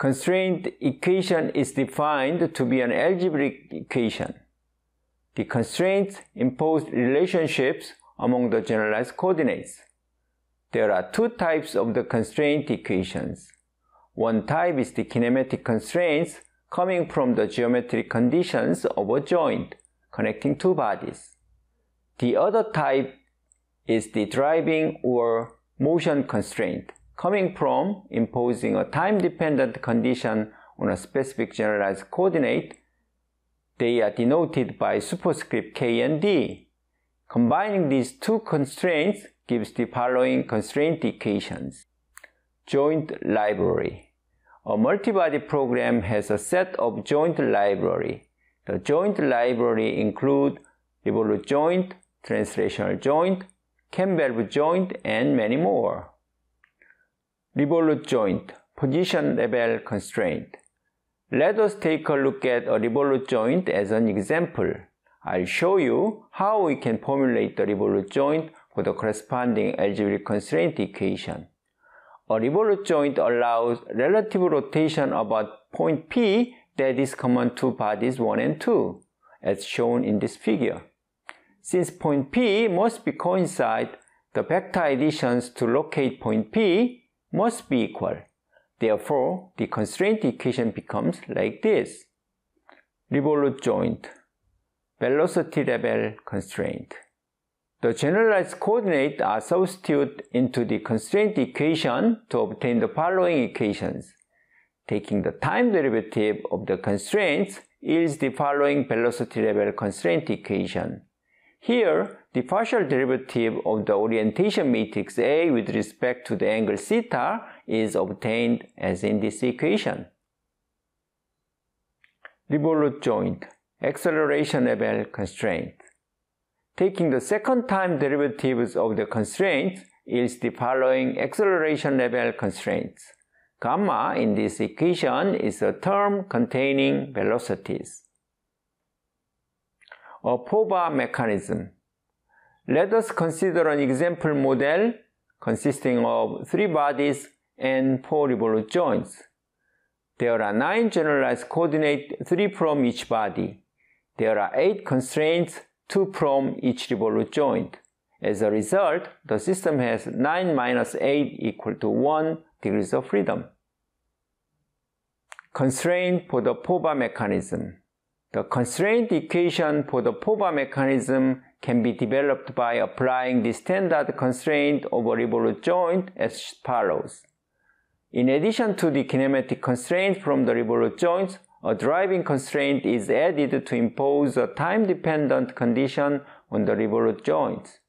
Constraint equation is defined to be an algebraic equation. The constraints impose relationships among the generalized coordinates. There are two types of the constraint equations. One type is the kinematic constraints coming from the geometric conditions of a joint connecting two bodies. The other type is the driving or motion constraint coming from imposing a time-dependent condition on a specific generalized coordinate. They are denoted by superscript k and d. Combining these two constraints gives the following constraint equations. Joint library. A multibody program has a set of joint library. The joint library include revolute joint, translational joint, Campbell joint, and many more. Revolute joint, position level constraint. Let us take a look at a revolute joint as an example. I'll show you how we can formulate the revolute joint for the corresponding algebraic constraint equation. A revolute joint allows relative rotation about point P that is common to bodies 1 and 2, as shown in this figure. Since point P must be coincide, the vector additions to locate point P must be equal. Therefore, the constraint equation becomes like this. Revolute joint, velocity level constraint. The generalized coordinates are substituted into the constraint equation to obtain the following equations. Taking the time derivative of the constraints yields the following velocity level constraint equation. Here, the partial derivative of the orientation matrix A with respect to the angle theta is obtained as in this equation. Revolute joint, acceleration level constraint. Taking the second time derivatives of the constraints is the following acceleration level constraints. Gamma in this equation is a term containing velocities. A four-bar mechanism. Let us consider an example model consisting of three bodies and four revolute joints. There are nine generalized coordinates, three from each body. There are eight constraints 2 from each revolute joint. As a result, the system has 9 minus 8 equal to 1 degrees of freedom. Constraint for the four-bar mechanism. The constraint equation for the four-bar mechanism can be developed by applying the standard constraint of a revolute joint as follows. In addition to the kinematic constraint from the revolute joints, a driving constraint is added to impose a time-dependent condition on the revolute joints.